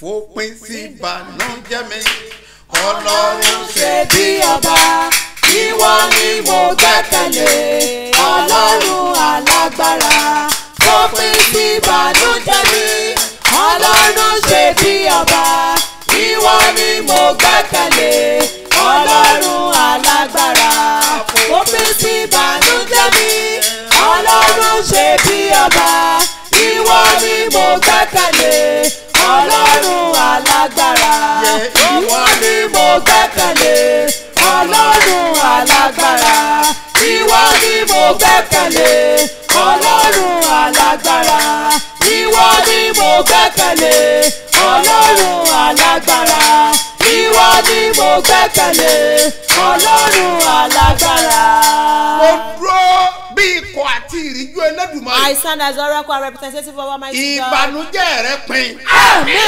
fòpin sí ìbànújẹ́ mi. Ọlọ́run ṣe bí ọba ìwọ ni mo gbẹ́kẹ̀lé. Ọlọ́run alágbára fòpin sí ìbànújẹ́ mi. Ọlọ́run ṣe bí ọba ìwọ ni mo gbẹ́kẹ̀lé. Ọlọ́run alágbára fòpin sí ìbànújẹ́ mi. Ọlọ́run ṣe bí ọba ìwọ ni mo gbẹ́kẹ̀lé ọlọ́run alágbára. Ìwọ ni mo gbẹ́kẹ̀lé. Ọlọ́run alágbára. Ìwọ ni mo gbẹ́kẹ̀lé. Ọlọ́run alágbára. Ìwọ ni mo gbẹ́kẹ̀lé. Ọlọ́run alágbára. Ìwọ ni mo gbẹ́kẹ̀lé. Ọlọ́run alágbára. Ẹlẹ́dùnmáà I stand as oracle and representative of Almighty God. ìbànújẹ́ rẹ pin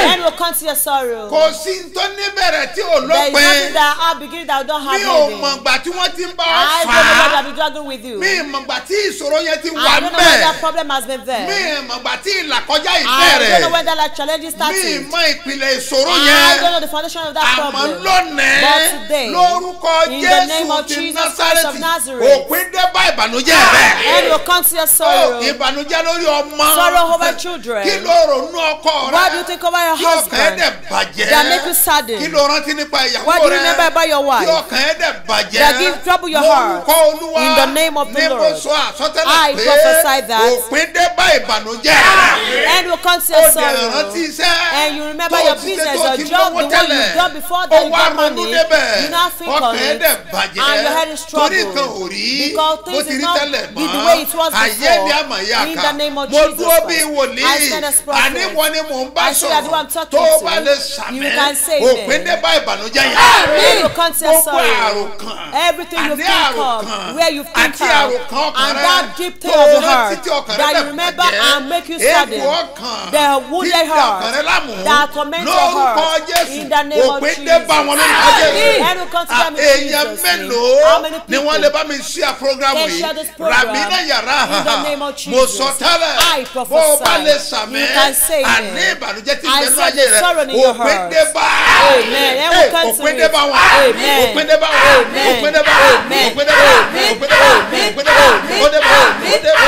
When will come to your sorrow. kò sí tó níbẹ̀rẹ̀ tí ò There is lópin nothing that our beginning that don't have mi ò ending. mọ̀gbà tí wọ́n ti ń bá ọ I fà don't know á I've been struggling with you. mi mọ̀gbà tí ìṣòro yẹn ti wà I don't know when that bẹ́ẹ̀ problem has been mi there. ì mọ̀gbà tí ìlàkọjá I don't know ìbẹ̀rẹ̀ when that challenge mi started. mọ ìpìlẹ̀ ìṣòro I yẹn don't know the foundation of that àmọ́ problem. lónìí But today, lórúkọ jésù ti Nazareth, òpin dé bá ìbànújẹ́ rẹ And will come to your sorrow. Ìbànújẹ́ lórí ọmọ Sorrow over children. kí ló ronú ọkọ rẹ What do you think about your kí ọkàn ẹ husband? dẹ̀ bàjẹ́ That make you sadden? kí ló rántí nípa ìyàwó What do you rẹ remember about your kí wife? ọkàn ẹ dẹ̀ bàjẹ́ That give trouble your heart? lórúkọ olúwa In the name of the ní mo Lord. sọ àsọtẹ́lẹ̀ I pé prophesy that. òpin dé bá ìbànújẹ́ rẹ And will come to your dẹ̀ rántí sorrow. iṣẹ́ And you remember your business, your job, the one you've done before that you got money. You now think on it. dẹ̀ And your head is torí troubled. nǹkan ò rí Because things is rí not be the way it was before àmọ̀ yà ká. mo dúró bí wòlíì. Àní wọn ni mò ń bá sọ̀rọ̀. tó o bá lè sàmì òpin dé bá ìbànújẹ́ yẹn. Gbogbo àròkàn. Àní àròkàn. àti àròkàn ọkàn rẹ. tó o rántí tí ọkàn rẹ lè bàjẹ́ èèwọ̀ ọkàn tí ọkàn rẹ lámù lórúkọ Jésù òpin dé bá wọn lórúkọ Jésù ah, èèyàn mélòó ni wọ́n lè bá mi ṣí à yìí? rami náà yàrá. ha the of mo Jesus? sọ tẹ́lẹ̀ I prophesy. bó o bá lè sàmì You can say àní amen. ìbànújẹ́ tí I bẹnu said ayé the rẹ sorrow in your òpin heart. dé bá Amen. And we'll come to òpin dé it. bá wọn Amen. òpin dé bá wọn Amen. òpin dé bá wọn Amen. òpin dé bá wọn Amen. òpin dé bá wọn Amen. òpin dé bá wọn òpin dé bá wọn òpin dé bá wọn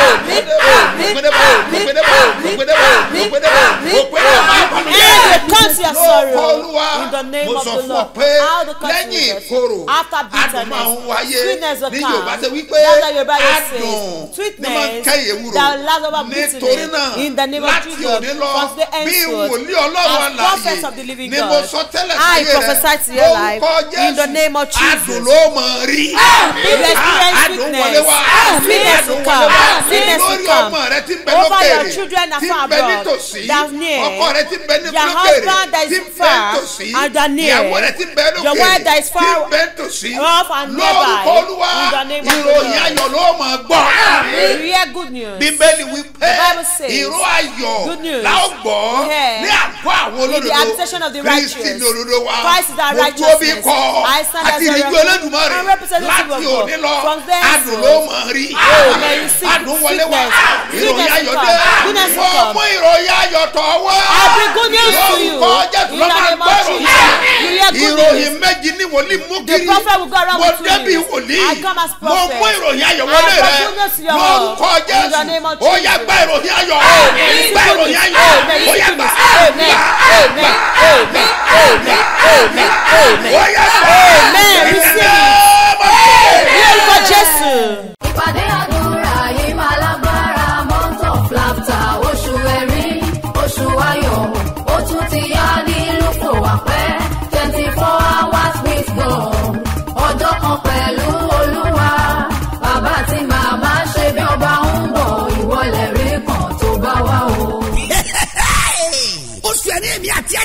mọ̀ pé lẹ́yìn ìkorò adùn máa ń wáyé. Ní yorùbá ṣe wípé adùn ní máa ń kẹ́yẹ̀ wúro nítorí náà láti òní lọ bí wòlíì ọlọ́run àlàyé ni mo sọ tẹ́lẹ̀ sí rẹ̀ lórúkọ jésù adùn ló mọ̀ rí. Adùn ah, wọlé wá. Ah, adùn wọlé wá. Lórí ọmọ rẹ ti bẹ lókèrè ti bẹ nítòsí ọkọ rẹ ti bẹ nítòsí ti bẹ nítòsí ìyàwó ọwọ́ rẹ̀ ti ń bẹ lókè. Ti ń bẹ tòsí. lórúkọ olúwa ìròyìn ayọ̀ ló mọ̀ gbọ́. Bíbélì wípé ìró ayọ̀ la ó gbọ́ ní àgọ́ àwọn olódodo. kristi ní olódodo wa. Mo tó bí kọ́ àti ìrètí olódùmarè láti òní lọ. Adùn ló mọ̀ rí. Adùn wọlé wá. Ah, ìròyìn ayọ̀ dé. Mo mú ìròyìn ayọ̀ tọ̀ wá lórúkọ jẹ́sùn lọ́mọ gbẹ́rù. Yẹn ìròyìn méjì ní wòlíì mú kiri mo débi wòlíì mo mú ìròyìn ayọ̀ wọlé rẹ lórúkọ jésù ó yá gba ìròyìn ayọ̀ gba ìròyìn ayọ̀ ó yá gba gba gba gba gba ó yá gba ìròyìn ayọ̀ ní orúkọ jésù.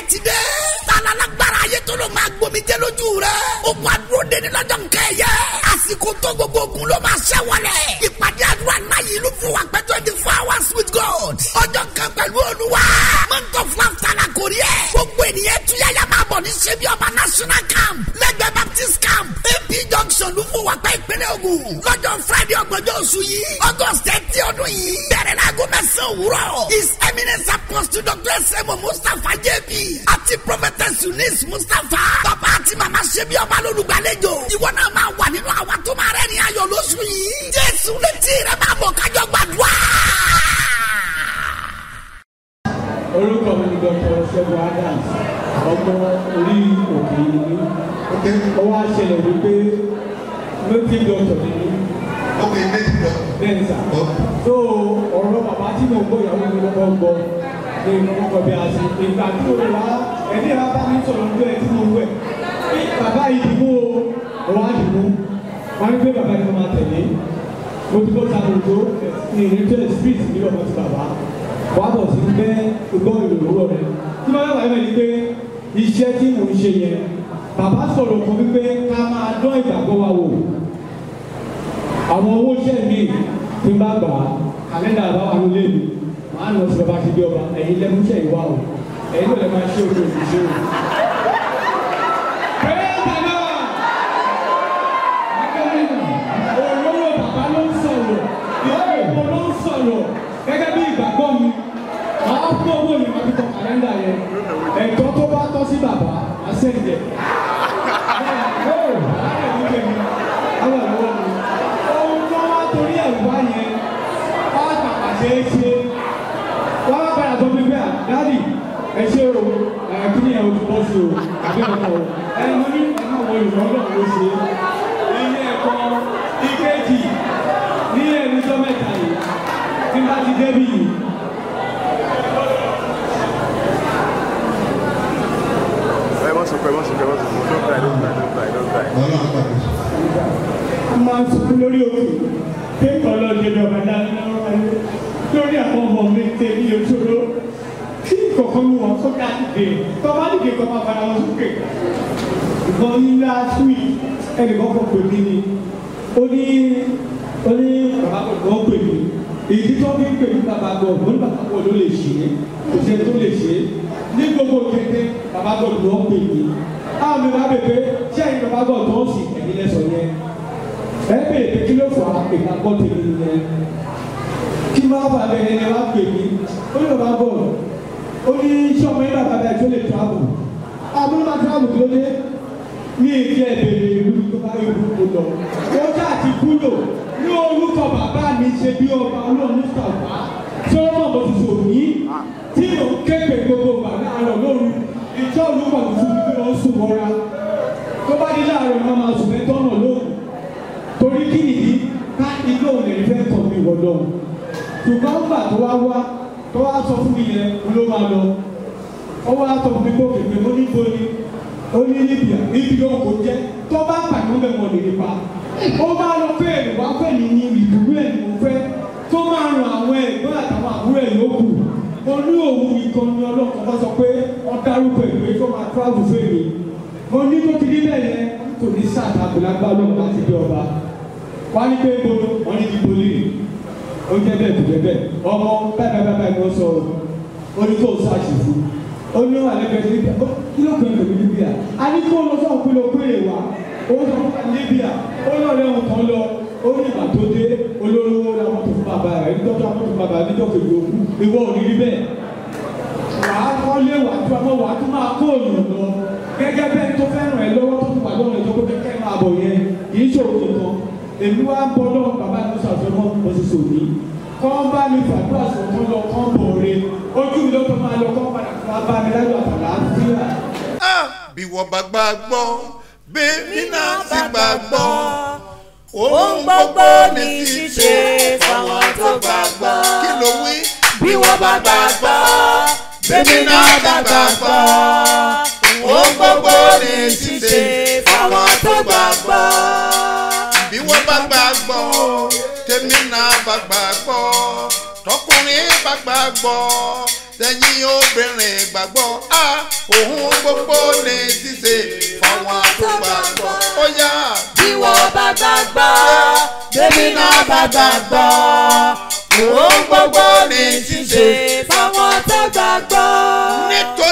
Ẹ̀ ti dé. tala lágbára ayé tó ló máa gbomi jẹ́ lójú rẹ̀. ogun àdúró deni lọ́jọ́ nkẹ́ yẹ. àsìkò tó gbogbo ogun ló máa ṣẹ́ wọlé. ìpàdé àdúrà náà yìí ló fún wa pẹ́ twenty four hours with God. ọjọ́ kan pẹ̀lú olúwa. of laughter la kò rí ẹ̀. gbogbo ènìyàn tuyaya máa bọ̀ ní ṣebí ọba national camp. Ìpè ìpínlẹ̀ Ògùn. Lọ́jọ́ Friday ọgbọ̀njọ́ oṣù yìí August thirty ọdún yìí bẹ̀rẹ̀ láago mẹ́sàn-án òwúrọ̀. His eminence apostle Dr. sebo Mustapha JB àti prophetess Eunice Mustapha bàbá àti màmá ṣe bí ọba lólùgbàlejò. Ìwọ náà máa wà nínú àwọn tó máa rẹ́rìn ayọ̀ lóṣù yìí. Jésù létí rẹ máa bọ̀ kájọ gbàdúrà. orúkọ mi ni dr. Ṣẹ́gun adams. Ọmọ orí òkè yìí ó wá ṣẹlẹ̀ wípé native doctor ni. Mí ok native doctor. bẹ́ẹ̀ sà. Oh. so ọ̀rọ̀ bàbá tí mo gbọ́ ìyàwó mi lọ́kọ́ gbọ́. Ní ìmọ̀kọ́ bí a ṣe? Ìgbà tí o wá ẹni ìwà bá mi sọ̀rọ̀ ẹ̀ tí mo wẹ̀ bàbá yìí dìbò o. Wá dìbò wọn ní pé bàbá yìí máa tẹ̀lé. Mo ti bọ́ sàkóso ní ìrètí street ní ọmọ ti bàbá. Wàá bọ̀ sí bẹ́ gbọ́ ìròyìn rẹ̀. Tí wọ́n yà wá yẹn ni pé iṣẹ́ tí mò ń ṣe yẹn bàbá sọ̀rọ̀ kan wípé ká máa dán ìgbàgbọ́ wa wò àwọn owó iṣẹ́ mi tí n bá gbà kàlẹ́ndà bá wà nílé mi màá nà sí bàbá àtijọ́ ọba ẹ̀yin lẹ́nu iṣẹ́ ìwà o ẹ̀yin ló lè máa ṣe òkè òṣìṣẹ́ o. Gẹ́gẹ́ bí ìgbàgbọ́ mi. Màá fún owó yìí máa fi kọ kàlẹ́ndà yẹn. Ẹ̀tọ́ tó bá tọ́ sí. Ohun tó wá torí ẹ̀ wá yẹn, wá tàpá ṣe é ṣe. Wọ́n bá padà sọ fún mi pé àdáàdì ẹ ṣe o, ẹ̀ kí ni ẹ̀ o ti bọ́ sí o, àbí ọ̀pọ̀ o. Ẹ mo ní ẹ máa wọ ìrọ̀ náà ló ṣe. Ilé ẹ̀kọ́ ìkejì ní ẹnu tó mẹ́ta yìí, tí bá ti débi yìí. Ẹ má sọkọ, ẹ má sọkọ, ẹ má sọkọ. Don't cry, don't cry, don't cry, don't cry. Ọlọ́run àpàdé. máa ń sunkún lórí òkè kéèkọ́ lọ débi ọ̀gá dání lọ́wọ́ ayé lórí àwọn ọmọ mi tẹ ní kọ̀ọ̀kan mú wọn ká dìde tó bá dìde kọ́ máa fara wọn sókè. ìbọn nílá sùn ẹnìkan kọ̀ pè mí ni. Ó ní ó ní bàbá kọ̀ọ̀kan pè mí. Ìdí tó fi ń pè mí bàbá gbọ̀ngàn ní bàbá gbọ̀ngàn ló lè ṣe é. Kò sí ẹni tó lè ṣe é. Ní gbogbo kété bàbá ń pè mí. mi máa bèbè ṣé ẹ̀yin bàbá tó ń sì ẹ̀yin lẹ́sọ̀ yẹn? Ẹ bèrè pé kí ló fà á? Ìgbàgbọ́ tèmi nìyẹn. Kí máa bá bẹ ẹni wá pè mí. Ó ní bàbá bọ̀ ó ní iṣẹ́ ọmọ yín bàbá bẹ́ẹ̀ tó lè travel? Àbúrò máa travel tó dé? Ní ìdí ẹ̀bẹ̀rẹ̀ ìlú tó bá yọ tó lọ. Ó jà ti kúlò ní orúkọ bàbá mi ṣe bí ọba ọlọ́run sàgbà tí ó mọ̀ bó ti sò ní tí ò képe gbogbo bàbá àárọ̀ lóru ìjọ olúkọ̀ tuntun bí wọ́n sùn wọra tó bá dé láàárọ̀ ni wọ́n máa sùn mẹ́tọ́ náà lóru. Torí kí nìyí ká ilé òun lè fẹ́ tọ̀ mí wọ̀ lọ́wọ́ ṣùgbọ́n tó wá sọ fún mi yẹn ló máa lọ. Ó wá sọ fún mi kó pèpè ó ní bóni ó ní libya ibi yóò kó jẹ. Tó bá pàdé bẹ́ẹ̀ wọ́n lè nípa ó máa lọ pé èrè wá pè ní ìdúró ẹ̀ ló fẹ́. Tó máa ràn àwọn ẹ̀gbọ́n àtàwọn àbúrò ẹ̀ yòókù. Mo ní òun nìkan ní ọlọ́kan bá sọ pé wọ́n dárúkọ ìwé tó máa travel fèmí mo ní tó ti rí bẹ́ẹ̀ yẹn kò ní sàtàkùn lágbára lọ́wọ́ láti bí ọba. Wọ́n ní pé gbogbo wọ́n ní ibo lè ó jẹ́ bẹ́ẹ̀ kò jẹ́ bẹ́ẹ̀. Ọmọ báyìí báyìí báyìí ló sọ ó ní kó o sáàṣì fún. Ó ní lẹ́gbẹ̀ẹ́ sí libya. Ó kí ló pè é pẹ̀lú libya? A ní kó lọ sọ̀rọ̀ ló pé èèwà. Ó sọ fún libya. Ó lọ lẹ́hùn kan lọ. Ó ní ìgbà tó dé olóró làwọn tó fún bàbá rẹ̀. Níjọ́ tó fún bàbá rẹ̀ níjọ́ kejì òkú ìwọ ò ní rí bẹ́ẹ̀. Wàá kọ́ lé wàá tó àmọ́ wàá tó máa kó òyìn lọ. Gẹ́gẹ́ bẹ́ẹ̀ tó fẹ́ràn ẹ lọ́wọ́ tó fún bàbá rẹ̀ tó kó sàṣọmọ́ òṣìṣẹ́ òní kọ́ bá mi fàdúrà sọ̀tọ́ lọ kọ́ bọ̀ re ojú mi ló tó máa lọ kọ́ padà wa bá mi láyọ̀ àtàlà àfíà. Ah, bí wọ́n bá gbàgbọ́ bẹ́ẹ̀ni náà sì gbàgbọ́ ohun gbogbo ní ṣíṣe fáwọn tó gbàgbọ́. kí ló wí. bí wọ́n bá gbàgbọ́ bẹ́ẹ̀ni náà bá gbàgbọ́ ohun gbogbo ní ṣíṣe fáwọn tó gbàgbọ́. bí wọ́n bá gbàgbọ́ tèmi náà bá gbàgbọ́ tọkùnrin bá gbàgbọ́ tẹ̀yìn obìnrin gbàgbọ́ a òun gbogbo ní ṣíṣe fáwọn tó gbàgbọ́. ó yá. bí wọ́n bá gbàgbọ́ bébí náà bá gbàgbọ́ òun gbogbo ní ṣíṣe fáwọn tó gbàgbọ́. nítorí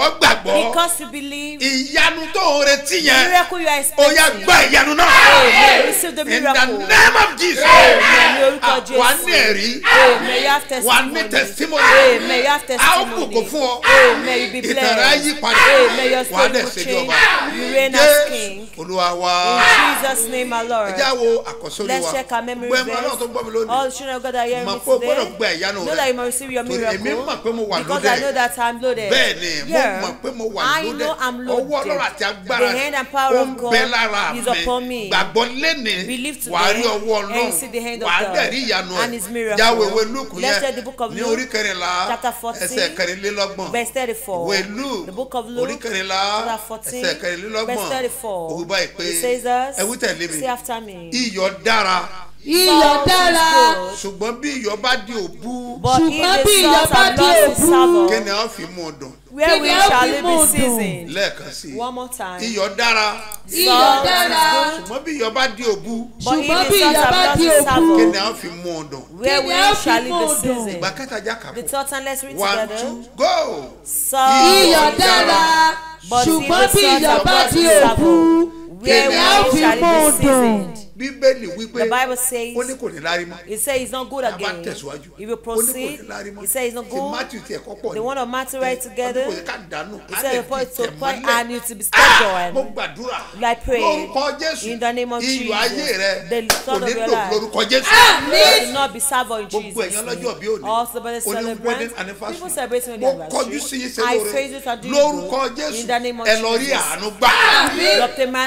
ìwọ gbàgbọ́. because you believe. ìyanu tó o retí yẹn. miracle you are ìyanu náà. receive the miracle. in the name of Jesus. ní orúkọ ah, Jésù. wà ní ẹ̀rí. testimony. wà á ní testimony. may a ó bùkún fún ọ. may you be blessed. yí padà. may your story be changed. you reign as king. in Jesus name our Lord. àwo àkọsórí wa. let's check our memory tó gbọ́ mi lónìí. all the children God are hearing me today. gbọ́dọ̀ gba ìyanu rẹ. know that you must receive your miracle. torí èmi mọ̀ pé mo wà lóde. because I know that I'm loaded. bẹ́ẹ̀ ni mo mo mọ̀ pé mo wà lóde. ọwọ́ ọlọ́run àti agbára ó ń bẹ lára mi. gbàgbọ́ lẹ́nì wàá rí ọwọ́ ọlọ́run. wàá dẹ̀rí ìyanu ẹ̀. jáwé ìwé lúùkù yẹn ní orí kẹrìnlá ẹsẹ̀ kẹrìnlélọ́gbọ̀n. ìwé lúùkù orí kẹrìnlá ẹsẹ̀ kẹrìnlélọ́gbọ̀n. òwúbọ̀ ìpè ẹwú tẹ̀lé mi. iyọ̀ dára iyọ̀ dára. ṣùgbọ́n bí iyọ̀ bá di òbú. ṣùgbọ́n bí iyọ̀ bá di òbú. kí a fi mú un dùn. where we shall be seasoned. lẹ́ẹ̀kan sí i. one more time. iyọ̀ dára. iyọ̀ dára. ṣùgbọ́n bí iyọ̀ bá di òbú. ṣùgbọ́n bí iyọ̀ bá di òbú. kí a fi mú un dùn. where we shall be seasoned. ìgbà kẹta já the thought let's read one two go. iyọ̀ dára. ṣùgbọ́n bí iyọ̀ bá di òbú. kí ni a fi mú un bíbélì wípé ó ní kò ní lárí mọ́. he say not good again. yaba tẹ̀síwájú he will proceed he say he's not good. Matthew tiẹ̀ kọ́ ni. the one of matthew write together he said the point to ah! mo gbàdúrà. Pray? Lórúkọ jésù. In the name of jesus iyọ̀ ayé rẹ kò ní lò lórúkọ jésù. will not be served in jesus. name gbogbo ẹ̀yàn lọ́jọ́ bí òní. All celebrate people celebrating with their life mo kọjú sí yín ṣe lóore. lórúkọ jésù. ẹ lọ rí àánú gbà.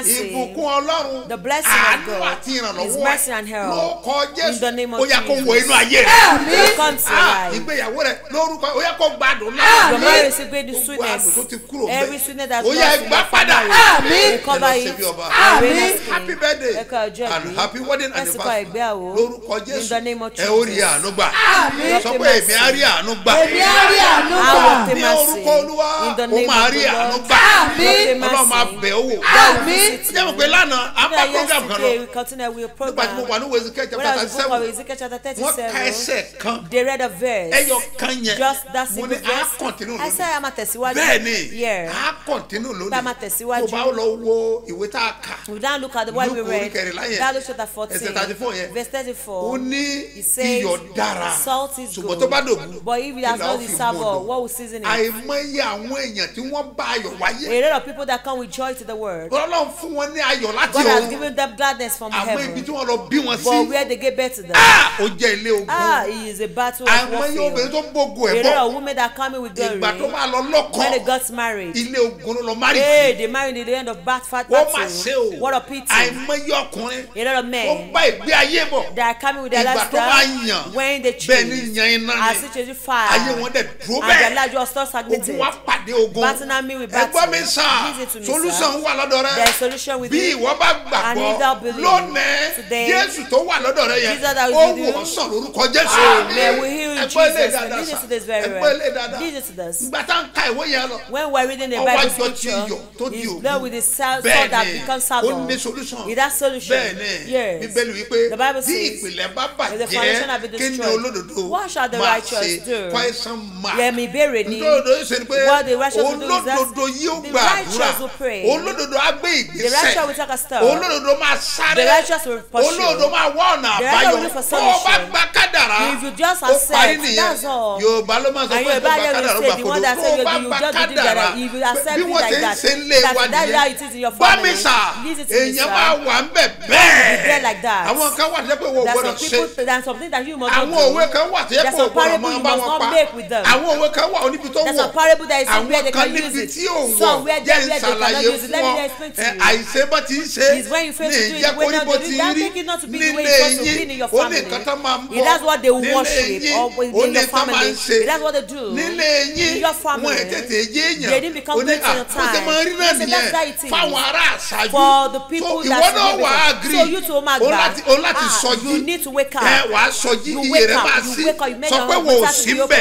Ìbùkún ọlọ́run. Àánú àti àti ìrànlọ́wọ́ ẹ̀. lórúkọ Jésù. ó yá kó wọ inú ayé rẹ̀. Ah, ah, ìgbéyàwó rẹ̀ lórúkọ ó yá kó gbádùn náà. Gbogbo àdùn tó ti kúrò bẹ́ẹ̀ ó yá gbá padà. àmín happy birthday. And happy wedding anniversary. lórúkọ Jésù. ẹ ó rí àánú gbà. Sọ pé èmi á rí àánú gbà. Ní orúkọ Olúwa. Ó máa rí àánú gbà. Ọlọ́run máa bẹ̀ ọ́ jẹ́ mo lánàá apá program kan lọ thirteen ẹ wo program. nígbà tí mo wà ní Ezekiel chapter thirty seven. wọ́n wọ Ezekiel chapter wọ́n ka ẹsẹ̀ kan. they read a verse. ẹyọ kan yẹn. just that single verse. mo ní a continue lónìí. ẹsẹ̀ a tẹ̀síwájú. bẹ́ẹ̀ni a continue lónìí. bá a tẹ̀síwájú. tó bá lọ wo ìwé tá a kà. we don look at the one we read. Galatians chapter fourteen. ẹsẹ̀ thirty four yẹn. verse thirty four. ó ní iyọ̀ dára. salt is good. ṣùgbọ́n tó bá dògùn. but if it has not been savour what will season it. a lot of people that come with joy to the world. ọlọ́run fún given them gladness from heaven. àmọ́ ibi tí wọ́n lọ bí wọn sí. but where they get birth to them. ah o jẹ ilé ogun. ah he is a battle of warfare. àmọ́ iye obìnrin tó ń bògo ẹ̀ bọ̀. there are women that come in with glory. ìgbà tó máa lọ lọ́kọ̀. when they got married. ilé ogun ló lọ marry. hey they married in the end of bad fat battle. wọ́n máa ṣe o. what a pity. àìmọ́ iye ọkùnrin. a lot of men. bá ìgbé ayé bọ̀. they are coming with their lifestyle. ìgbà tó máa yàn. when they choose. bẹ́ẹ̀ ni iná ni. as it is fire. ayé wọn dẹ̀ dúró bẹ́ẹ̀. and their life just stop there is solution with me. bí ìwọ bá lónìí jésù tó wà lọ́dọ̀ rẹ yẹn ó wò ó sàn lórúkọ jésù. Ẹgbẹ́ ilé dáadáa sà ẹgbẹ́ ilé dáadáa nígbà tá n ka ìwé yẹn lọ ọwọ́ àjọ ti yọ tó di òkú bẹ́ẹ̀ ni ó ní solution. Bẹ́ẹ̀ ni bíbélì wípé bí ìpìlẹ̀ bá bàjẹ́ kí ni olódodo máa ṣe? question mark. Olódodo yóò ṣe ni pé olódodo yóò gbàdúrà. olódodo á gbé ìgbésẹ̀. olódodo máa sáré righteous will pursue. olóòdó máa wọ ọ̀nà àbáyọ. tó o bá gba kádàrá ó parí nìyẹn. yorùbá ló máa sọ pé ìgbà kádàrá ó gbà kodo tó o bá gba kádàrá bí wọ́n ti ń ṣe ń lé wa nìyẹn. bámísà èèyàn máa wà ń bẹ̀ bẹ́ẹ̀. Àwọn kan wà tó yẹ pé wọ́n gbọ́dọ̀ ṣe. àwọn òwe kan wà tó yẹ pé wọ́n gbọ́dọ̀ máa bá wọn pa. àwọn òwe kan wà oníbi tó wọ̀. àwọn kan níbi tí ò wọ̀ jẹ́ ìsàlàyé fún ọ àìsè bá ti ń ṣe ní ìjẹ́kọ́ bó ti rí nílé yín ó ní nǹkan tó máa ń bọ̀ nílé yín ó ní tó máa ń ṣe. nílé yín wọn ẹ̀ tètè yé èèyàn. Ó ní àkóso máa ń rí náà nìyẹn. fáwọn ará àṣàjù tó ìwọ náà wà á gírí o láti sọjí ẹ wà á sọjí iye rẹ máa sí. sọ pé wò ó sí mbẹ.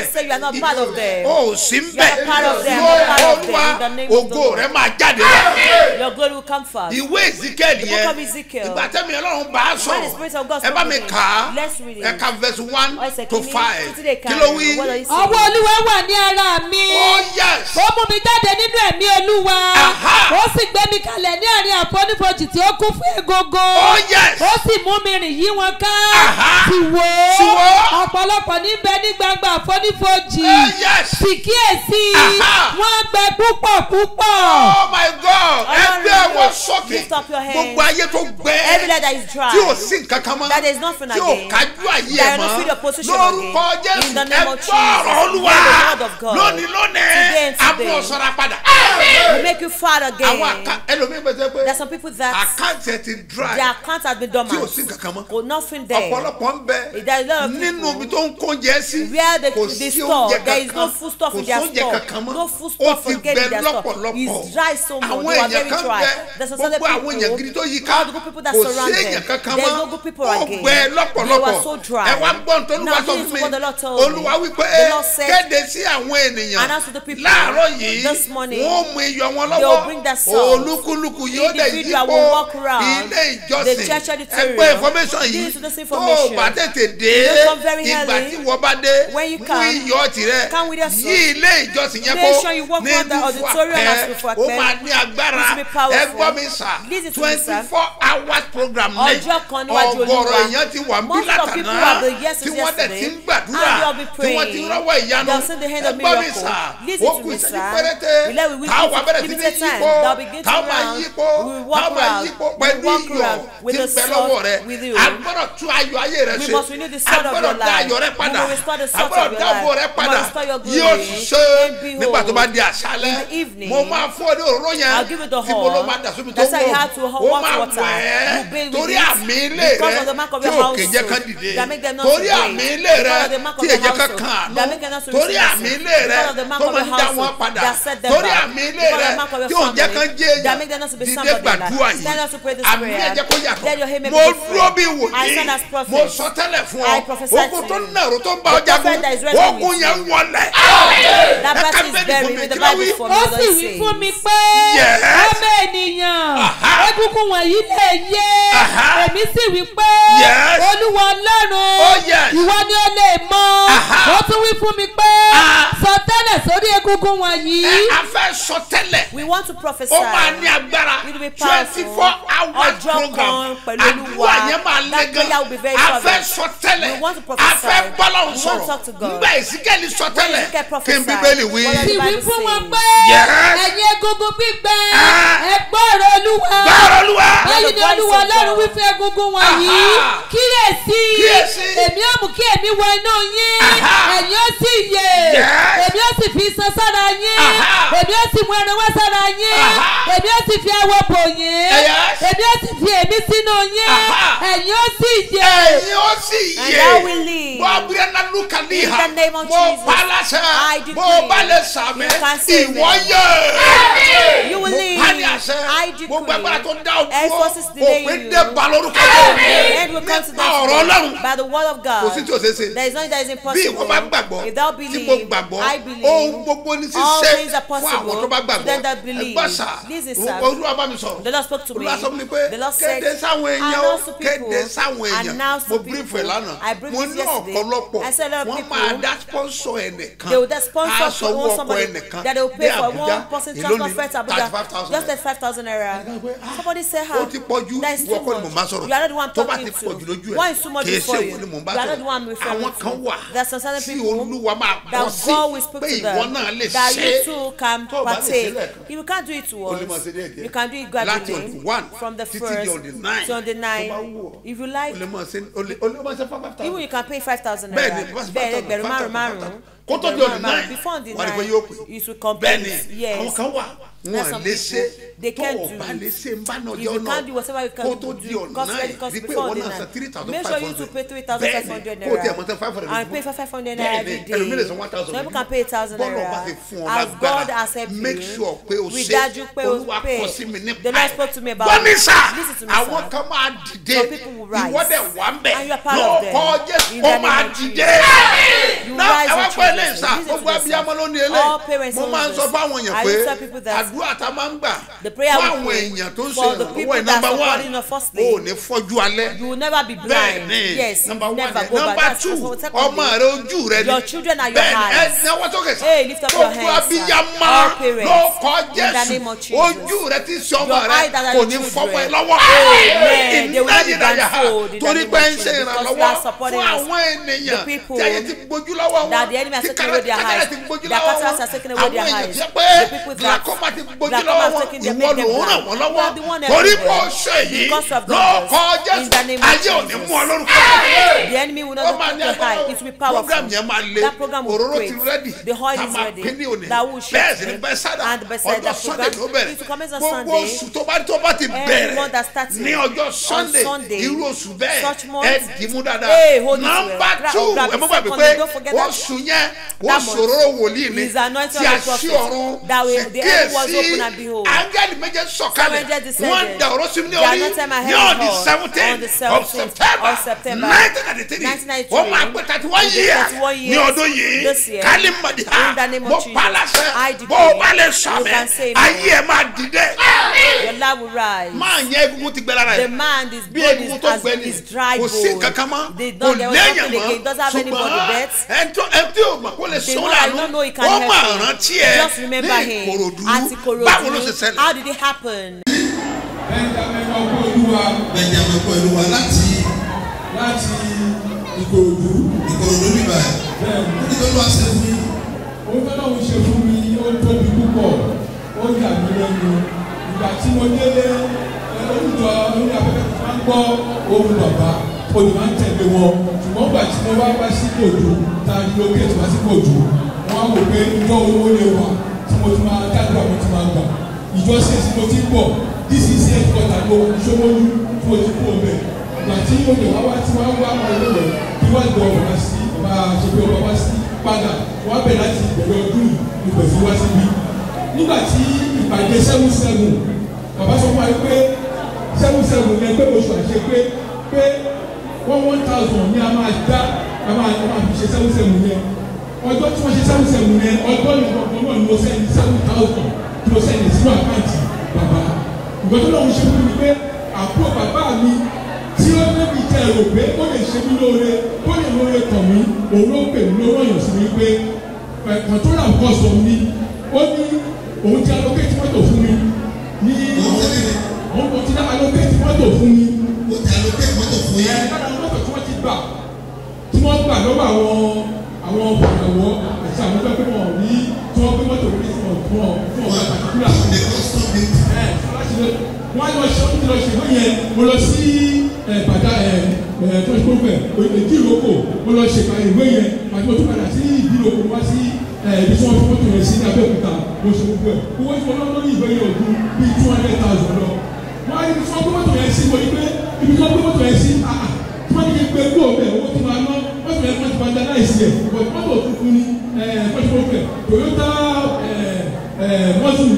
ó ò sí mbẹ. yóò wá ògo rẹ máa jáde. Rẹ ìwé ezekiel yẹn. Ìgbà ka verse one Ọ̀sẹ̀ to kìíní five títí dé kí ló karùn-ún. wí What does he say? ọwọ́ olúwa wà ní ara mi. oh yes ó mú mi jáde nínú ẹ̀mí olúwa. Ó sì gbé mi kalẹ̀ ní àárín àfonífojì tí ó kún fún egungun. oh yes ó sì mú mi rìn yí wọn ká. Sì wò ó. ọ̀pọ̀lọpọ̀ níbẹ̀ ní gbangba àfonífojì. oh yes sì kíyèsí. Wọ́n gbẹ púpọ̀ púpọ̀. oh my god Ọlọ́run ẹgbẹ́ ẹwọ́ sókè gbogbo ayé tó gbẹ Every leg that is dry. tí ò sí nǹkan kan mọ́. That there is nothing tí ò again. kájú That ẹ̀ you don't feel your mọ́ position lórúkọ again. jésù name of ẹ gbọ́rọ̀ olúwa. Of lónìí lónìí amúọ̀sọ̀rọ̀ padà. We make you àwọn again. àká ẹlòmíín bẹ́ẹ̀ There are pé some people that àkáǹtì ẹ ti dry. their account has been tí ò dormant. sí nǹkan kan mọ́. Oh, nothing there. ọ̀pọ̀lọpọ̀ ń bẹ. There is a lot of nínú people ibi tó ń kó oúnjẹ sí where the, kò the store there is no food stuff kò in their store. mọ́. No food stuff again gbẹ in their store. It's dry so much. Àwọn they are èèyàn very kan bẹ. Gbogbo people. àwọn èèyàn gidi tó yí ká kò surround sí them. èèyàn kankan there is mọ́. no good people again they were so dry. Ẹ wá ló now wá sọ fún mi. olúwa wípé said kéde sí àwọn ènìyàn láàárọ̀ yìí this morning wọ́n mú iyọ̀ wọn lọ́wọ́. olúkúlùkù yóò dẹ̀ yípo. around. Ilé the ìjọsìn. church auditorium. ẹgbẹ́ information yìí. Tó o information. bá tètè dé ìgbà tí wọ́n bá dé When you mú come, iyọ̀ tirẹ̀. yí ilé ìjọsìn yẹn kó ní around the auditorium as dúfọ̀ before ó máa ní agbára. Ẹ gbọ́ mi sà twenty four hours program níwájú ọgọ́rọ̀ èèyàn ti wà ń bí látàná tí wọ́n dẹ̀ ti ń gbàdúrà tí wọ́n ti ń rọ́wọ́ ìyanu. They will see the hand ẹ of gbọ́ mi sà. Ó kù ìṣẹ́jú péréte. Táwọn we- abẹ́rẹ́ sí ní yípo. Táwọn máa yípo. Táwọn máa yípo pẹ̀lú iyọ̀ tí ń bẹ lọ́wọ́ rẹ. agbọ́dọ̀ tún ayọ̀ ayé rẹ ṣe. agbọ́dọ̀ dá ayọ̀ rẹ padà. Agbọ́dọ̀ dá life. rẹ padà. yóò ṣe nígbà tó bá di àṣálẹ́. Mo máa fún ọ ní òróró yẹn tí mo ló máa dà sómi tó wọ̀ ó máa ẹ́ with torí àmì ilé rẹ tí òkè jẹ́ kán dìde. Torí to àmì ilé rẹ tí èjẹ́ household. kàn to torí àmì ilé rẹ tó máa ń dá wọn padà. torí àmì ilé rẹ tí ò jẹ́ family. kán jẹ́ èèyàn. dídé gbàdúrà yìí àmì ẹ̀jẹ̀ kó yàtọ̀. Mo dúró bí wòlíì. Mo sọ tẹ́lẹ̀ fún ọ. ogun to tó nàró tó ń bá is wrestling ogun yẹn wọlẹ̀. Ẹ ká fún mi, kí ló wí? Me. ó sì wí fún mi pé ọmọ ènìyàn egungun wọ̀nyí lè yé. Èmi sì wí pé olúwa ọlọ́run Oh, yes. ìwọ ni ó lè mọ̀. Ó tún wí fún mi pé Ah. sọ tẹ́lẹ̀ sórí egungun wọ̀nyí. A fẹ́ sọ tẹ́lẹ̀. We want to prophesy. ó máa ní agbára. Twenty four hours Ọjọ́ program. àdúrà yẹn máa very a fẹ́ fervent. sọ tẹ́lẹ̀. We want to a fẹ́ to sọ̀rọ̀. talk to God. nígbà ìsíkẹ́lì sọ tẹ́lẹ̀ Ezekiel kí n bíbélì wí. sì wí fún wọn pé ẹ̀yin egungun gbígbẹ Ah. ẹ gbọ́ ọ̀rọ̀ olúwa. Gbọ́rọ̀ olúwa. Báyìí ni olúwa ọlọ́run wí fún egungun wọ̀nyí kíyèsí èmi ó mú kí èmi wọ inú yín ẹ̀yin ó sì yè èmi ó sì fi iṣan sára yín èmi ó sì mú ẹran wá sára yín èmi ó sì fi awọ bò yín. Èmi ó sì fi èmi sínú yín. Ẹ̀yin ó sì yè. Ẹ̀yin ó sì live. bọ́ abúlé náà lùkà ní ìhà mo pa láṣẹ I bó decree. o bá lè sàmì ìwọ amen. yé You will mo pa ní àṣẹ. Gbogbo agbára tó dá o dúró òpin dé ba lórúkọ The end will come to nípa ọ̀rọ̀ ọlọ́run. by the word of kò sí God. tí o ṣe ṣe. There is nothing that is bí impossible. ìwọ bá gbàgbọ́ tí believe, mo gbàgbọ́ I believe. ohun gbogbo ní are fún àwọn tó bá gbàgbọ́. ẹgbọ́n sà. Olúwa bá mi sọ̀rọ̀. Olúwa sọ fún mi pé kéde sáwọn èèyàn o kéde sáwọn èèyàn mo brief ẹ̀ lánàá mo ní ọ̀pọ̀lọpọ̀ wọ́n máa dá sponsor ẹnìkan They will just sponsor á sanwó ọkọ̀ somebody ẹnìkan that they will pay ní ni fare to thirty Abuja. five thousand Just like five thousand naira. Somebody say how? ti pọ̀jù That is ìwọ kọ́ ni bá much. sọ̀rọ̀ You are not the one tó bá talking ti to. pọ̀jù lójú ẹ̀ is too much kì í before ṣe you. ìwọ ni ń bá You are not the one sọ̀rọ̀ referring àwọn to. kan wà tí people olúwa máa kọ́ sí pé ìwọ náà lè ṣe you tó o bá lè ṣe lẹ́ẹ̀kan. If you can't do it to o lè máa us, ṣe díẹ̀ díẹ̀ you can do it láti ọdún one from the first to the nine. ọ́ If you like, even you can pay five thousand naira. Bẹ́ẹ̀ ẹgbẹ̀rún thousand márùn-ún. Kó tó di ọdún the wà rí pé yóò pè you should bẹ́ẹ̀ complete. ni Yes. àwọn kan wà. Wọn lè ṣe tó o do bá lè ṣe ń bá náà whatever you can kó tó di ọ̀nà. cost rí pé the náà san three thousand five hundred. 3,500 kó o tiẹ̀ mọ̀ naira. tẹ́ five hundred And pay for 500 naira every day. ẹlòmílẹ̀ san one thousand 1,000 bọ́ọ̀lù ọba naira. ti fún ọ lágbára. Make sure pé o ṣe. olúwa kọ sí mi nípa sá. Listen to me, àwọn kan máa dìde. Some people will rise. ìwọ dẹ̀ wà ń bẹ̀. Lọ́kọ́ jésù ó máa dìde náà ẹ wá pẹ́ lè Sá name. Listen to gbogbo abiyamọ ló ní All elé parents mo máa ń sọ fáwọn èèyàn pé àdúrà tá a máa ń gbà fún àwọn èèyàn tó ń ṣe ìrànlọ́wọ́ ẹ̀ nọmba one o ò ní fọ́jú alẹ́. Bẹ́ẹ̀ni Yes, nọmba one back. nọmba two ọmọ rẹ ojú rẹ ni. Your children are your bẹ́ẹ̀ni ẹ náwó sókè your gbogbo abiyamọ ló kọ jésù. ojú rẹ ti ṣe ọmọ rẹ kò ní fọwọ́ ẹ lọ́wọ́. In the torí pé ń ṣe ìrànlọ́wọ́ fún àwọn ènìyàn tí ayé ti gbójú lọ́wọ́ wọn that tí taken away their eyes. Their cataracts has taken away their eyes. The people that- glaucoma wọn taken them, make them blind. You are the one them. ṣe yìí Because of jésù In the name of Jesus. The enemy will not take ní your high. It will be powerful. That program will rẹ́dì The oil is ready. That will shake And ọjọ́ sunday program is to commence on Sunday. oṣù tó bá tó bá ti Every bẹ̀rẹ̀ month that starts ọjọ́ sunday irú oṣù bẹ́ẹ̀ ẹ dì mú dáadáa it Gra- two ẹ it mọ́ gbàgbé pé that- oṣù yẹn that oṣù month òróró wòlíì ni. tí a ṣí ọ̀run that will- the heaven was kíyèsí áńgẹ́lì méje sọ̀kalẹ̀. Wọ́n da ọ̀rọ̀ sí mi ní orí ní ọ̀dì seventeen on the of 17th september. Nineteen ninety three 1993. wọ́n máa pé thirty one 31 ní ọdún yìí. year. kálí mọ̀dí ha mo pa láṣẹ. Bó o bá lè can say ayé ẹ máa dìde. Máa yẹ egungun ti gbẹ lára ẹ. Is bí egungun tó gbẹ ni. kò sí kankan mọ́. Kò have anybody ṣùgbọ́n ẹni tí o mọ̀ kó lè don't lànà know he can ó help máa you. rántí ẹ Just remember ní him. ìkòròdú. báwo ló ṣe ṣẹlẹ̀. How did it happen? benjamin ọkọ olúwa benjamin wa láti láti ìkòròdú. Ìkòròdú bíbá ẹ̀ bẹ́ẹ̀ lọ́wọ́ ṣe fún ohun tó náà ń ṣe fún mi ó tóbi púpọ̀ ó yà mí lẹ́nu. Ìgbà tí mo délé ẹ, olùjọ orí afẹ́fẹ́ máa ń gbọ́ ohun bàbá olù máa ń tẹ̀lé wọn ṣùgbọ́n ìgbà tí mo wá wá sí kòdù tá a lókè tó wá sí kòdù wọ́n á wò pé ìjọ owó lè wà tí mo ti máa dájú àwọn tí máa gbà. Ìjọ sí èsì mo ti ń bọ̀ dcc ẹ̀kọ́ta ló ìṣòwòlú tí mo ti kú ọbẹ̀. Ìgbà tí mo lè wá wá tí wọ́n wá ìlú rẹ̀ bí wọ́n gbọ́ ọ̀rọ̀ sí ọba ṣèpé ọba wá sí padà wọ́n bẹ̀ láti ìbẹ̀rẹ̀ ọdún ìgbẹ̀ sí wá síbí. Nígbà tí ìpàdé seven seven bàbá sọ fún wa pé seven seven yẹn pé oṣù àṣẹ pé one one thousand ní a máa dá a máa a máa fi ṣe seven yẹn. Ọjọ́ tí wọ́n ṣe seven yẹn ọjọ́ ìgbọ̀ngàn náà ni mo sẹ́ni seven thousand tí mo sẹ́ni sínú àkáǹtì bàbá. Ìgbà tó lọ́wọ́ ṣe fún mi pé àpò bàbá mi tí ó débi jẹ́ èrò pé ó lè ṣe mí lóore ó lè lóore kàn mí òun ló pè mí ló rọ̀yàn sí mi pé kọ̀ntọ́là kọ̀sọ̀ mi ó ní òun ti allocate mọ́tò fún mi ní Òun ti allocate. Mọ́tò fún mi. Ó ti àlókè mọ́tò fún ẹ̀ mọ́tò tí wọ́n ti gbà tí wọ́n gbà lọ́wọ́ àwọn àwọn bàbàwọ́ àti àwọn tó pé wọ́n rí tí wọ́n gbé mọ́tò rí fún ọ̀ fún ọ̀ fún ọ̀gá pàtíkúlà the custom duty wọ́n lọ ṣe wọ́n ti lọ ṣe wọ́n yẹn. Mo lọ sí bàdá tọ́sípọ́fẹ̀ èdè ìrókò mo lọ ṣe ìwé yẹn. Àti mo tún padà sí ìdí ìrókò wá sí ibi tí wọ́n fi mọ́tò yẹn sí ní abẹ́òkúta. Mo ṣe gbogbo ẹ̀. Owó tí mo lọ lórí ìwé yẹn ògùn bíi two hundred thousand lọ. Wọ́n á ibi tí wọ́n gbé mọ́tò yẹn sí mo ní pé ibi tí wọ́n gbé mọ́tò yẹn sí ah tí n gbé kúrò bẹ́ẹ̀ owó tí máa ná. Mọ́tò wọ́n ti máa dáná ìsì ẹ̀ mọ́tò tuntun ni tọ́sípọ́fẹ̀ Toyota mọ́tò ni.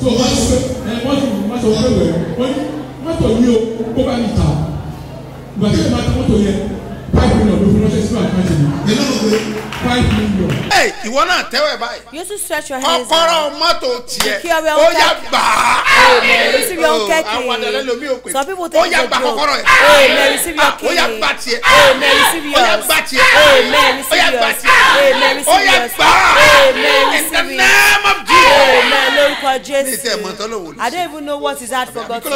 So wọ́n sọ pé ẹ wọ́n sọ wọ́n wẹ̀. Wọ́n ní mọ́tò yìí o kó bá mi ta ìgbà tí máa ta mọ́tò yẹn five million ló fi ránṣẹ́ sínú àkáǹtì mi five million. ẹ ìwọ náà tẹ́wọ̀ ẹ̀ báyìí You also stretch your hands. kọ́kọ́rọ́ mọ́tò tiẹ̀ ó kẹ́kẹ́. gbà á. Amen. Receive your Oh, keke. àwọn àdàlẹ́ lomi ò pè Some people ó think yá it's a gba joke. kọ́kọ́rọ́ ẹ̀. Amen. Receive your Ah, ó key. gbà tiẹ̀. Amen. Receive ó yá yours. gbà tiẹ̀. Amen. ó Receive gbà yours. tiẹ̀. Amen. ó yours. gbà. Amen. in the Receive it. name of Jesus. Amen. Lórúkọ Jésù. I don't even know what is hard for God to do.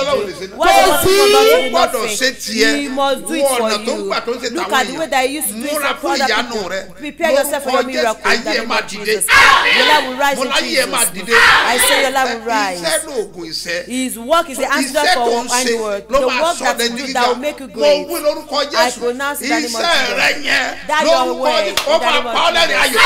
What is possible for God to do He must do it for you. Look at the way that he used to do it for other people. Prepare yourself for your Lórúkọ miracle Jésù, ayé of dìde. Your life will rise in Jesus. I say your life will rise. iṣẹ́ lóògùn iṣẹ́ His work is the antidote iṣẹ́ tó for any word. The work that ọ́ you do that will make you mo great. wí lórúkọ I Jésù pronounce the name of iṣẹ́ Jesus. rẹ yẹn That your lórúkọ word Jésù in ó the máa pa ọ́ lẹ́rìn ayọ̀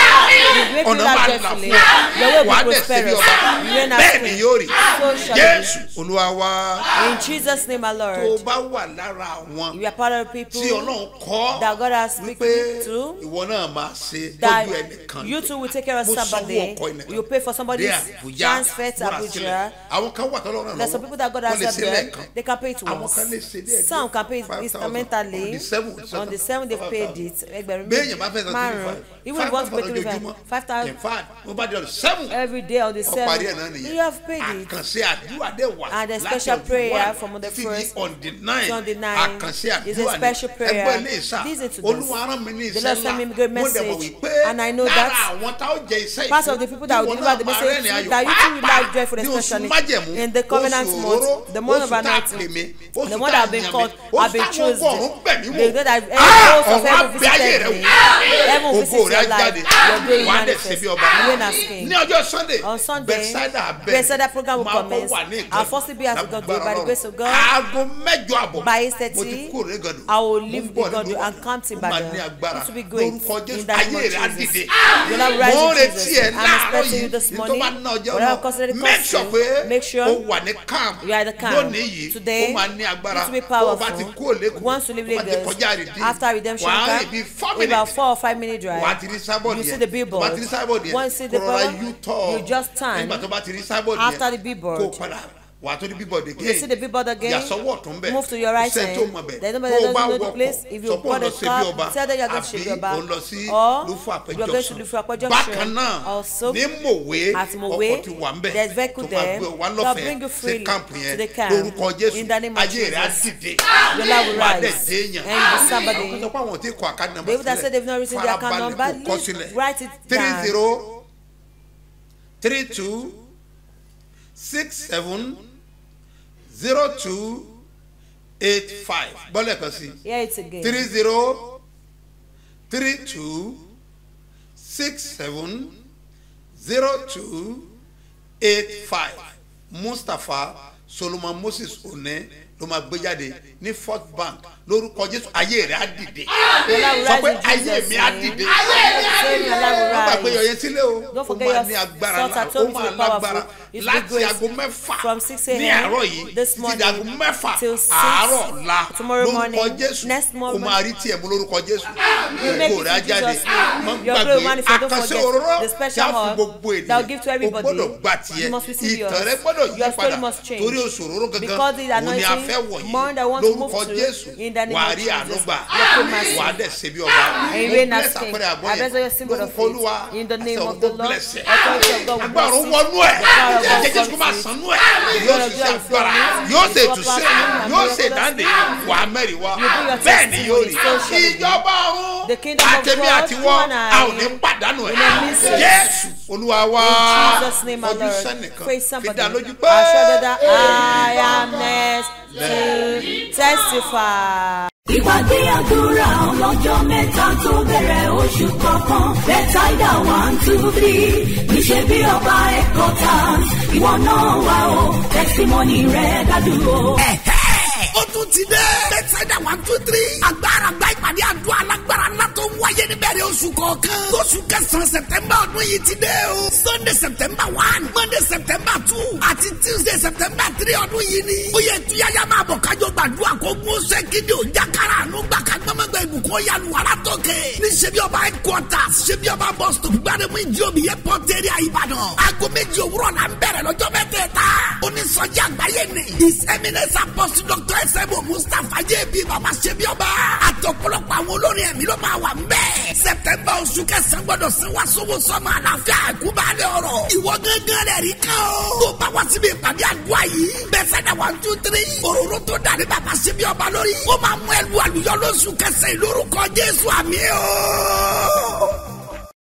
ọ̀nà máa là fún way wàá dẹ̀ bí ọba bẹ́ẹ̀ ni yóò rí it jésù olúwa. In Jesus' name, our tó o Lord. bá wà lára àwọn are part of the people tí ọlọ́run kọ́ that God has wípé speaking to. ìwọ náà máa ṣe tọ́jú ẹnìkan you too will take care of somebody. You pay for somebody's transfer to Abuja. àwọn kan wà tọ́lọ́run náà There's some people that God has helped them. They can pay it àwọn once. kan lè ṣe díẹ̀ Some can pay it 5,000. instrumentally. On the seventh, On the seventh they've paid it. Ẹgbẹ̀rún márùn-ún. Even if you want to pay three five, five thousand in fact mo bá di ọdún seven every day the ẹ̀ náà seventh. nìyẹn. You have paid it. àkànṣe àdúrà dé wà And a láti the di first on the nine the àkànṣe a àdúrà ni. special prayer. ẹgbẹ́ ilé ìsà olúwa rán mi ní The iṣẹ́ a ńlá. mo dẹ̀ mọ̀ wípé and I know lára that àwọn tá ó jẹ iṣẹ́ part of the people that will deliver the message that you too will like joyful especially in the covenant month the month of anointing the one that have been called have been chosen. the God that every host of heaven visited me. heaven will visit your life. your glory wà á dẹ̀ ṣe bí ọba. ní ọjọ́ sunday on Sunday. Bethsaida program will commence. as God do by the grace of God. Aago mẹ́jọ àbọ̀. By eight thirty. I will leave nínú and come to Ibadan it will be great. In the name of Jesus. you know rise in Jesus I'm expecting you this morning. whatever consider the make sure cost pé make sure you are the yìí Today, it will be powerful. Once you leave Lagos, after redemption camp, about four or five minute drive, you see the billboard. Once you see the billboard, you you just turn. nígbà tó bá ti rí sábọ̀dì yẹn After the billboard. wà á tó rí billboard again You see the billboard again. yàsọ́wọ́ ọ̀tún bẹ̀ Move to your right hand. There's nobody doesn't know the place. If you òun a car, tell them you're going to Ọba. Or lúfọ you're going to Lufo Apẹjọ náà Also, ní mòwe ọkọ̀ ti wà ń bẹ̀ there's vehicle there that bring you freely to the camp. lórúkọ jésù In the name of ayé rẹ̀ á Jesus. dìde life will rise. And you be somebody. àwọn kan sọ pé àwọn ò tí kọ àkáàdì nàmbà The people that say they've not written their account number, write it three down. Three two six seven zero two eight five. Bọ́lẹ̀ kan sí. Three zero three two six seven zero two eight five. Mustapha solomon moses one ló máa gbé jáde ní fort bank lórúkọ jésù ayé rẹ á dìde. Sọ pé ayé mi á dìde. Wọ́n gbàgbé rise. yọ̀yẹ́ sílé o ó máa ní agbára ó máa lágbára. láti aago mẹ́fà From 6 ní àárọ̀ yìí títí aago mẹ́fà till 6 àárọ̀ la lórúkọ jésù ó máa rí tiẹ̀ mú lórúkọ jésù. Make ògo rẹ̀ á jáde. Don't àkànṣe forget òróró the tí special a fún gbogbo ènìyàn. o everybody. gbọ́dọ̀ gbà tiẹ̀. ìtàn rẹ gbọ́dọ̀ yí padà torí òróró gangan òun ni a anointing, fẹ́ wọ̀ more than want to yìí move lórúkọ jésù wà á rí good mercy. wà á dẹ̀ ṣe bí ọba. You mo bless àpẹẹrẹ your yẹn lórúkọ olúwa. Bless ẹ. Agbára wọnú ẹ. Kó máa ẹ. Yóò fill agbára yóò ṣe ìtúsí yóò ṣe ìdáǹdè. Wà á mẹ́rin wá. bẹ́ẹ̀ ni yóò rí. ìjọba of àtẹ̀mí àtiwọ́ a ò ní pàdánù ẹ̀. jésù olúwa wá Lord. sẹ́nìkan. Fi dá lójú pé. I am next to testify. Ìpàdé àdúrà ọlọ́jọ́ mẹ́ta tó bẹ̀rẹ̀ oṣù kọ̀ọ̀kan bẹ́tàìdà one two three níṣẹ́ bí ọba ẹ̀kọ́ tán ìwọ náà wà ó tẹsímọ́nì rẹ̀ dájú o. Ẹ̀hẹ́! ó tún ti dé. bẹ́tẹ̀dá one two three. agbára gba oṣù kọ̀ọ̀kan. oṣù kẹsàn-án sẹ̀tẹ̀mbà ọdún yìí ti dé o. sunday september one monday september two àti tuesday september three ọdún yìí ni. ó yẹ tuyaya máa bọ̀ kájọ gbàdúrà kó gún ṣe kíni ò jákàrà àánú gbà ká gbọ́mọgbà ìbùkún yanu wàrà tókè. ní ṣebí ọba headquarters ṣebí ọba bus stop gbàdémù ìdíòmì airport area ìbàdàn. aago méjì òwúrọ̀ la ń bẹ̀rẹ̀ lọ́jọ́ mẹ́tẹ̀ẹ̀ta. Onísọjí àgbáyé ni. his eminence apostle dr sebo mustapha jb baba ṣebí ọba. àtọ̀pọ̀lọpọ̀ àwọn olórin ẹ̀mí ló máa wà ń bẹ̀. september oṣù kẹsàn-án gbọ́dọ̀ sin wá sówó sọ́mọ àlàáfíà àkúbálẹ̀ ọ̀rọ̀. ìwọ gángan rẹ̀ rí kan o. tó bá wá síbi ìpàdé àdúrà yìí. bẹ́sẹ̀dá one two three. òróró tó dà ní baba ṣebí ọba lórí. ó máa mú ẹlú àlùyọ lóṣù kẹsàn-án lórúkọ jésù àmì o.